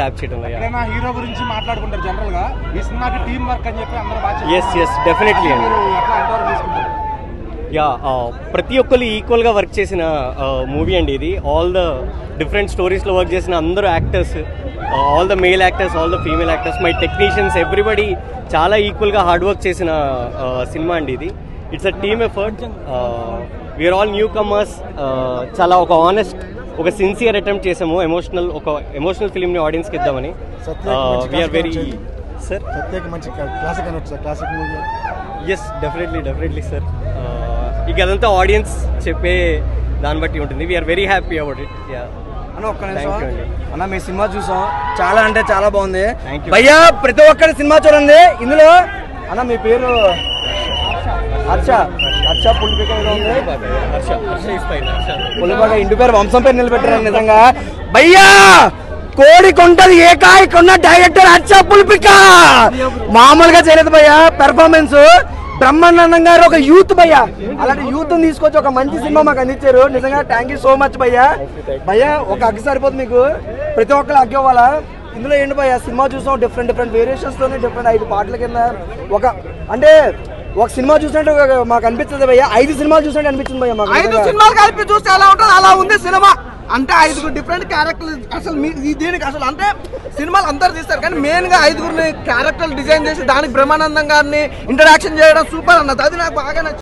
Tap hero గురించి మాట్లాడుకుంటారు జనరల్గా ఈ సినిమాకి టీం వర్క్ అని చెప్పి అందరూ బాగా ఎస్ ఎస్ డెఫినెట్లీ అండి. యా ప్రతి ఒక్కరు ఈక్వల్గా వర్క్ చేసిన మూవీ అండి ఇది. ఆల్ ద డిఫరెంట్ స్టోరీస్లో వర్క్ చేసిన అందరూ actors all the male actors all the female actors my technicians everybody చాలా ఈక్వల్గా హార్డ్ వర్క్ చేసిన సినిమా అండి ఇది. It's a team effort we are all newcomers చాలా ఒక ఆనెస్ట్ ఒక సిన్సియర్ అటెంప్ట్ చేసాము. ఎమోషనల్ ఒక ఎమోషనల్ ఫిల్మ్ని ఆడియన్స్కి ఇద్దామని. వీఆర్ వెరీ సార్ సత్యకి మంచి క్లాసిక్ అనొచ్చు sir classic movie yes definitely definitely sir ఇక అదంతా ఆడియన్స్ చెప్పే దాన్ని బట్టి ఉంటుంది. We are very happy about it yeah అన్న ఒక్క నిమిషం. అన్న మీ సినిమా చూసాం. చాలా అంటే చాలా బాగుంది. భయ్యా ప్రతి ఒక్కరి సినిమా చూడండి. ఇందులో అన్న మీ పేరు? హర్ష హర్ష పులిపిక పులిపాక ఇంటి పేరు వంశం పేరు నిలబెట్టారు నిజంగా. భయ్యా కోడి కొంటది ఏకాయిక ఉన్న డైరెక్టర్ హర్ష పులిపిక మామూలుగా చేయలేదు భయ్యా పెర్ఫార్మెన్స్ బ్రహ్మానందం గారు ఒక యూత్ భయ్యా. అలాంటి యూత్ తీసుకొచ్చి ఒక మంచి సినిమా మాకు అందించారు. నిజంగా థ్యాంక్ యూ సో మచ్ భయ్యా. భయ్యా ఒక అగ్గి సరిపోతుంది మీకు. ప్రతి ఒక్కరు అగ్గి ఇవ్వాలా? ఇందులో ఏంటి భయ్యా సినిమా చూసాం డిఫరెంట్ డిఫరెంట్ వేరియేషన్స్ తోనే డిఫరెంట్ ఐదు పాటల కింద. ఒక అంటే ఒక సినిమా చూసినట్టు మాకు అనిపిస్తుంది భయ్యా. ఐదు సినిమాలు చూసినట్టు అనిపించింది భయ్యా మాకు. ఐదు. సినిమాలు కలిపి చూస్తే ఎలా ఉంటుంది? అలా ఉంది సినిమా. అంటే ఐదుగురు డిఫరెంట్ క్యారెక్టర్లు అసలు మీ దీనికి అసలు అంటే సినిమాలు అందరు తీస్తారు కానీ మెయిన్గా ఐదుగురిని క్యారెక్టర్లు డిజైన్ చేసి దానికి బ్రహ్మానందం గారిని ఇంటరాక్షన్ చేయడం సూపర్ అన్నది. అది నాకు బాగా నచ్చింది.